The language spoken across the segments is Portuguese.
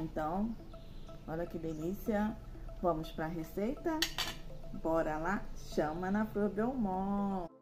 Então, olha que delícia. Vamos para a receita? Bora lá? Chama na Flor Belmont.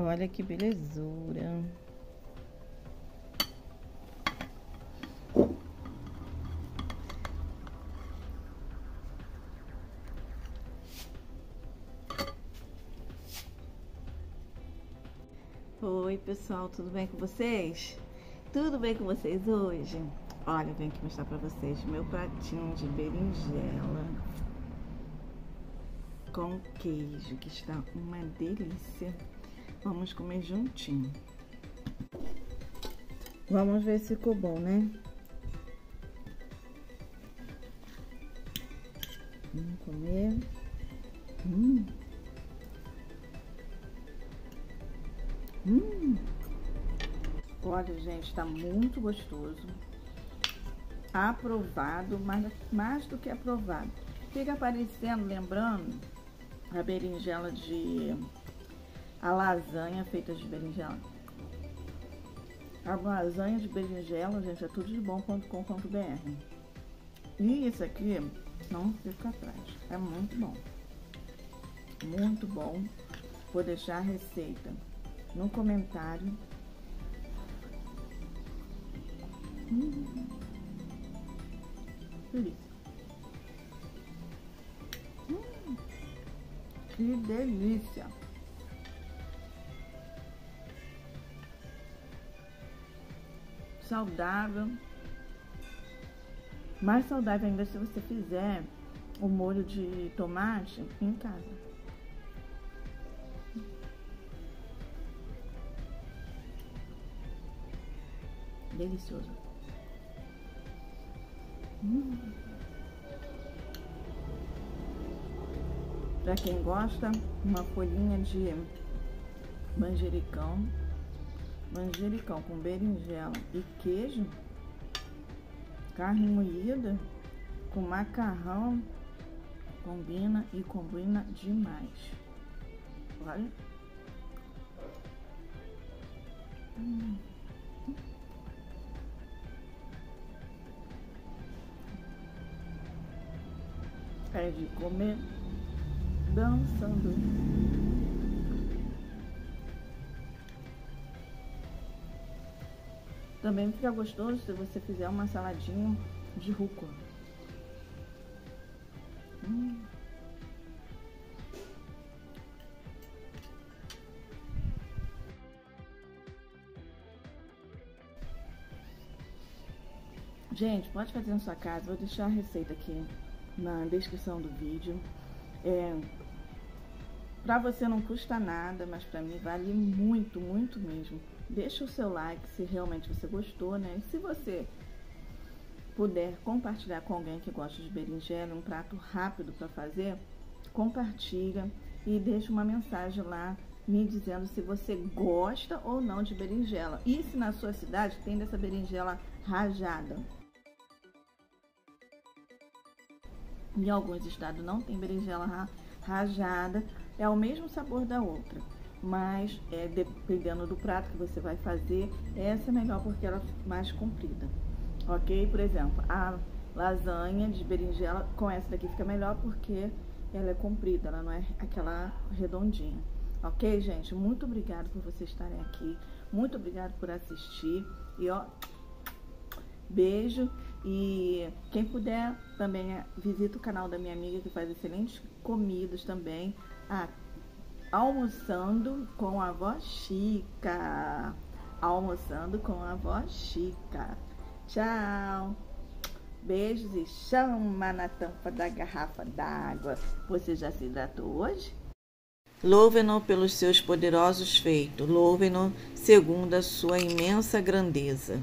Olha que belezura. Oi, pessoal, tudo bem com vocês? Tudo bem com vocês hoje? Olha, eu venho aqui mostrar pra vocês meu pratinho de berinjela com queijo, que está uma delícia. Vamos comer juntinho. Vamos ver se ficou bom, né? Vamos comer. Hum. Hum. Olha, gente, tá muito gostoso. Aprovado, mas mais do que aprovado. Fica parecendo, lembrando, a berinjela de a lasanha feita de berinjela. A lasanha de berinjela, gente, é tudo de bom.com.br. E isso aqui não fica atrás. É muito bom. Muito bom. Vou deixar a receita no comentário. Hum, delícia. Hum, que delícia. Saudável. Mais saudável ainda se você fizer o molho de tomate em casa. Delicioso. Hum. Para quem gosta, uma folhinha de manjericão, manjericão com berinjela e queijo, carne moída com macarrão, combina e combina demais. Olha. Hum. É de comer dançando. Também fica gostoso se você fizer uma saladinha de rúcula. Hum. Gente, pode fazer na sua casa. Vou deixar a receita aqui na descrição do vídeo. É, para você não custa nada, mas para mim vale muito, muito mesmo. Deixa o seu like se realmente você gostou, né? E se você puder compartilhar com alguém que gosta de berinjela, um prato rápido para fazer, compartilha e deixa uma mensagem lá me dizendo se você gosta ou não de berinjela. E se na sua cidade tem dessa berinjela rajada. Em alguns estados não tem berinjela rajada, é o mesmo sabor da outra, mas é, dependendo do prato que você vai fazer, essa é melhor porque ela é mais comprida, ok? Por exemplo, a lasanha de berinjela com essa daqui fica melhor porque ela é comprida, ela não é aquela redondinha. Ok, gente? Muito obrigado por vocês estarem aqui. Muito obrigado por assistir. E ó, beijo. E quem puder também é, visita o canal da minha amiga que faz excelentes comidas também. Ah, almoçando com a avó Chica. Almoçando com a avó Chica. Tchau. Beijos e chama na tampa da garrafa d'água. Você já se hidratou hoje? Louvem-no pelos seus poderosos feitos, louvem-no segundo a sua imensa grandeza.